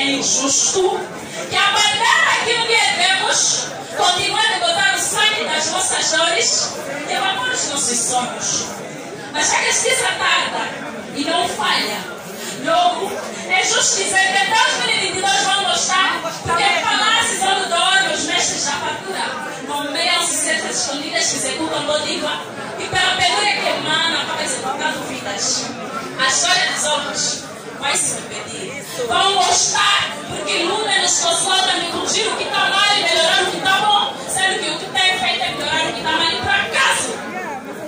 é injusto, que a bandeira que um dia temos continua a botar o sangue das nossas dores e evapora os nossos sonhos. Mas a justiça tarda e não falha. Logo, é justo dizer que até os 2022 vão gostar, porque falácios ou os mestres da fatura nomeiam-se certas escondidas que executam Bodhiva e pela penúria que emana acaba executando vidas. A história dos homens vai se repetir. Vão gostar porque nos consola me corrigir o que está mal e melhorar o que está bom, sendo que o que tem feito é melhorar o que está mal e por acaso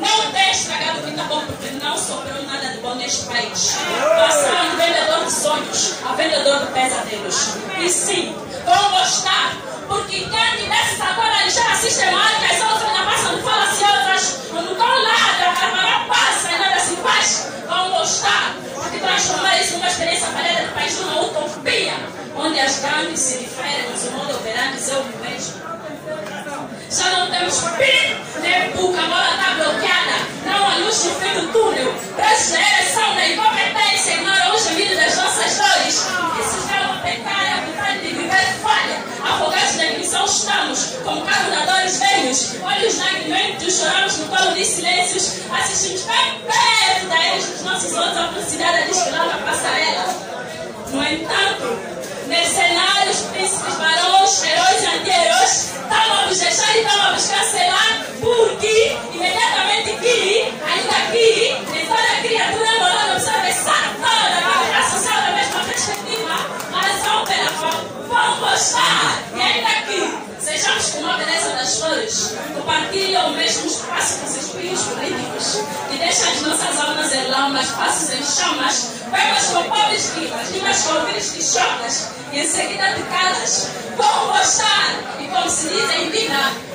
não tem estragado o que está bom porque não sobrou nada de bom neste país. Passaram do vendedor de sonhos a vendedor de pesadelos. E sim, vão gostar porque quem tivesse agora a ligeira sistemática, as outras não passam de falas e outras não estão lá, a caravana passa e nada se faz, vão gostar porque transformar isso numa experiência falhada do país numa utopia, grandes se diferem, mas o modo operante é o mesmo. Já não temos PIB, nem PUC, a bola está bloqueada, não há luz no fim do túnel. Brasileiras são da incompetência, ignoram os gemidos das nossas dores. Isso já é uma pecária, a vontade de viver falha. Afogados na ignição estamos, como carnadores velhos, olhos lagrimentos, choramos no colo de silêncios, assistimos bem perto da eles dos nossos olhos a felicidade a desfilar na passarela. No entanto, nesse o mesmo os passos dos espíritos os políticos, que deixam as nossas almas em lamas, passos em chamas, bebas com pobres vivas, rimas com filhos que choras, e em seguida de calas. Vão gostar, e como se diz vida,